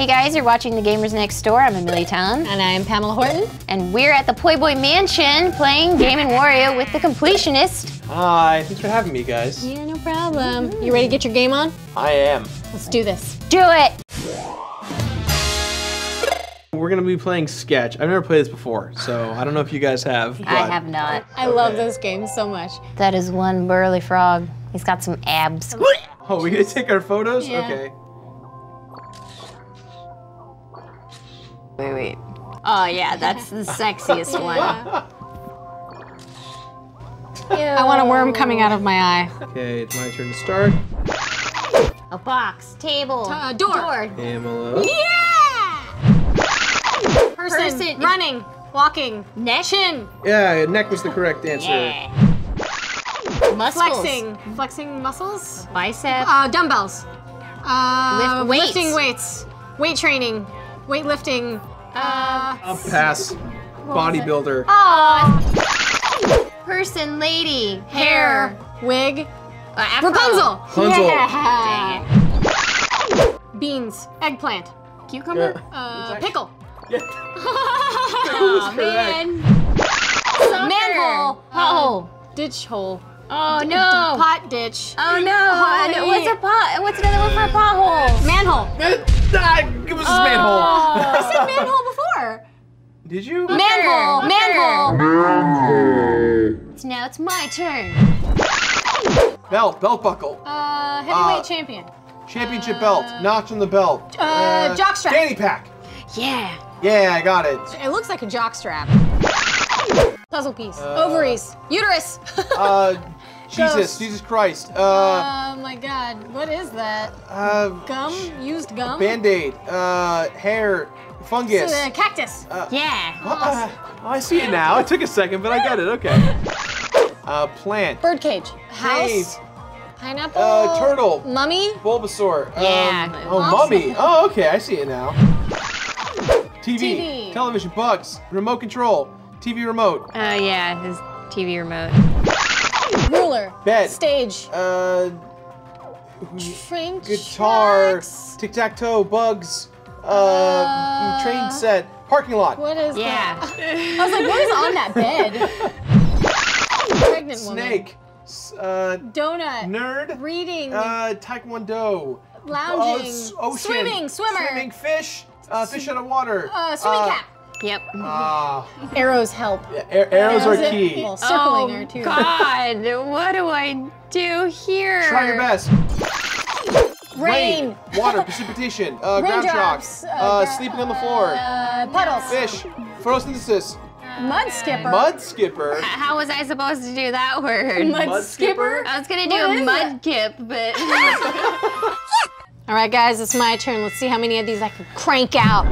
Hey guys, you're watching The Gamers Next Door. I'm Amelia Talon. And I'm Pamela Horton. And we're at the Playboy Mansion playing Game & Wario with the Completionist. Hi, thanks for having me, guys. Yeah, no problem. You ready to get your game on? I am. Let's do this. Do it! We're gonna be playing Sketch. I've never played this before, so I don't know if you guys have. I have not. I love those games so much. That is one burly frog. He's got some abs. Oh, we gonna take our photos? Yeah. Okay. Wait, wait. Oh yeah, that's the sexiest one. I want a worm coming out of my eye. Okay, it's my turn to start. A box, table, Uh, door. Pamela. Yeah! Person, Person. running, walking, neck, chin, Yeah, neck was the correct answer. yeah. Muscles, flexing, flexing muscles, bicep, uh, dumbbells, uh, Lift weights. lifting weights, weight training, weightlifting, uh, I'll pass. Bodybuilder. Aw. Person, lady, hair, wig, uh, afro. Rapunzel, Rapunzel. Yeah. Dang it. beans, eggplant, Cucumber. uh, pickle, Yeah. Oh man. manhole, Oh. ditch hole, Oh no. pot ditch, Oh no. Hi. And What's a pot? What's another one for a pothole? manhole. Ah, Give us this I manhole. Said manhole before. Did you? Manhole, Hooker. manhole. So now it's my turn. Belt, belt buckle. Uh, heavyweight Uh, champion. Championship belt. Notch on the belt. Uh, jockstrap. Fanny pack. Yeah. Yeah, I got it. It looks like a jockstrap. Puzzle piece. Uh, Ovaries. Uterus. Uh, Jesus, Ghost. Jesus Christ. Uh, oh my god. What is that? uh, Gum? Used gum? Band-aid. Uh, hair. Fungus. Uh, cactus. Yeah. Uh, I see it now. It took a second, but I got it. Okay. Uh, plant. Birdcage. House. Cave. Pineapple. Uh, turtle. Mummy. Bulbasaur. Um, Yeah. oh, Awesome. mummy. Oh, okay. I see it now. TV. TV. Television. Bugs. Remote control. TV remote. Oh yeah, his TV remote. Ruler. Bed. Stage. Uh, Train guitar. Tic tac toe. Bugs. Uh, Uh, train set. Parking lot. What is Yeah. that? I was like, what is on that bed? Pregnant woman. Snake. S- Uh, Donut. nerd. Reading. Uh, taekwondo. lounging. Uh, ocean. Swimming. Swimmer. Swimming. Fish. Uh, fish out of water. Uh, swimming cap. Yep. Ah. Arrows help. a- arrows are Arrows are- key. Well, circling oh are too. God, what do I do here? Try your best. Rain. water, precipitation, uh, ground Raindrops, shock, uh, uh, sleeping on the floor, Uh, puddles. fish, photosynthesis, Mud skipper. mud skipper, How was I supposed to do that word? Mud, Mud skipper? skipper. I was gonna do What a is mud it? kip, but All right, guys, it's my turn. Let's see how many of these I can crank out.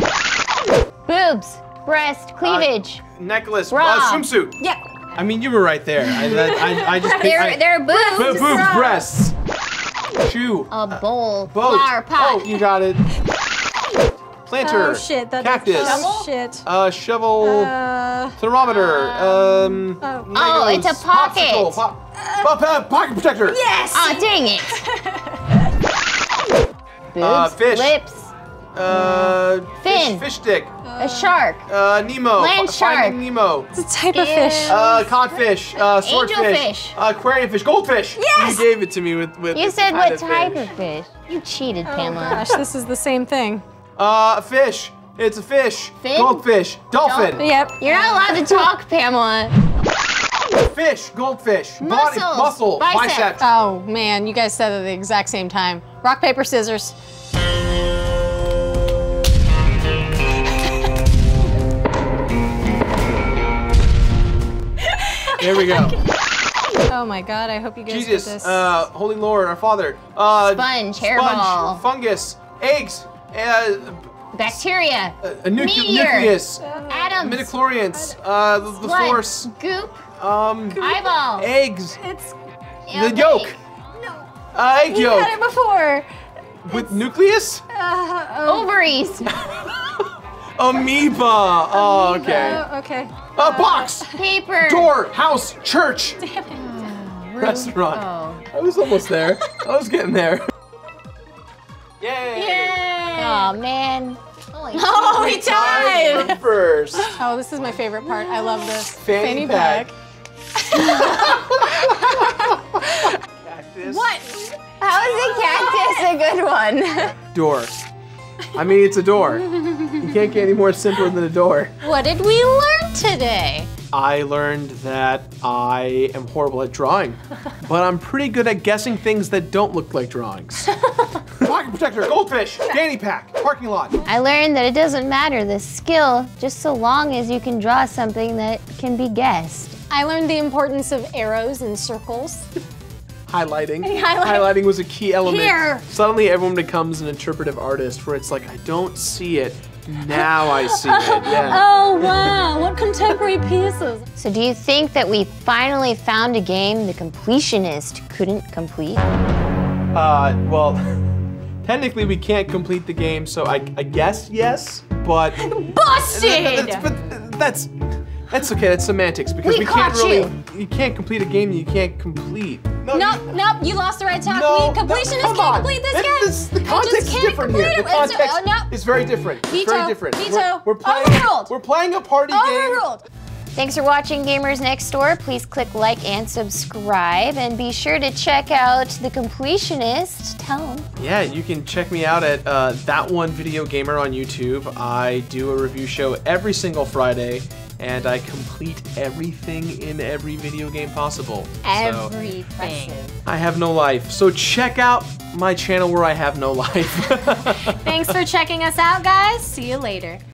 boobs, breast, cleavage. necklace, Bra. uh, swimsuit. Yeah. I mean, you were right there. I, I, I just picked. there, I, there are boobs. Bo- boobs, breasts, shoe, A bowl, boat. flower pot. Oh, you got it. Planter. Oh shit, that Cactus. Oh shit. Uh, shovel. Uh, thermometer. Um. oh. Oh, it's a pocket. popsicle, pop, pop- pop- pocket protector. yes. Oh, dang it. boobs, Uh, fish. lips, Uh. Fin. Fish, fish stick. A shark, Uh, Nemo. Land Fi- Finding shark. Nemo. It's a type of fish. Uh, codfish, uh, swordfish, Angelfish. uh, aquarium fish, goldfish. Yes! You gave it to me with with. You said kind what type fish. of fish? You cheated, Oh Pamela. gosh, this is the same thing. Uh, a fish. It's a fish. Fin? Goldfish. Dolphin. Yep. You're not allowed to talk, Pamela. Fish. Goldfish. Body. Muscle. bicep. Bicep. Oh man, you guys said it at the exact same time. Rock, paper, scissors. There we go. Oh my god, I hope you guys get Jesus. this. Uh, Holy Lord, our Father. Uh, Sponge, sponge, hairball. fungus, eggs, uh, Bacteria, a nucle- Meteor. nucleus, atoms, midichlorians, uh, the, the blood, force, goop, um, eyeball, eggs, it's yeah, the yolk, wait. uh, egg you yolk had it before. with nucleus, Uh, oh, ovaries, amoeba. Oh, okay. oh, okay. A box, uh, paper, door, house, church, restaurant. Oh. I was almost there. I was getting there. Yay! Yay! Oh man. Oh, we Tied tied. first. Oh, this is my favorite part. I love this. Fanny pack. Cactus. What? How is a cactus a good one? Door. I mean, it's a door. You can't get any more simpler than a door. What did we learn today? I learned that I am horrible at drawing, but I'm pretty good at guessing things that don't look like drawings. Pocket protector, goldfish, fanny pack, parking lot. I learned that it doesn't matter the skill, just so long as you can draw something that can be guessed. I learned the importance of arrows and circles. Highlighting. Highlight. Highlighting was a key element. Here. Suddenly everyone becomes an interpretive artist where it's like, I don't see it. Now I see it. Yeah. Oh, wow. What contemporary pieces. So do you think that we finally found a game the completionist couldn't complete? Uh, well, technically we can't complete the game, so I, I guess yes, but Busted! That's, but that's that's okay. That's semantics because We we, can't caught really you. can't complete a game that you can't complete. No, Nope, you- nope, you lost the right to talk. No, we completionists no, come can't on. complete this It- game. this- the context just is can't different here. it. The It's- context oh, no. is very different. It's very different. veto. We're, we're playing. Overruled. We're playing a party game. Overruled. Thanks for watching Gamers Next Door. Please click like and subscribe, and be sure to check out The Completionist. Tell 'em. Yeah, you can check me out at uh, That One Video Gamer on YouTube. I do a review show every single Friday, and I complete everything in every video game possible. So, Everything. I have no life. So check out my channel where I have no life. Thanks for checking us out, guys. See you later.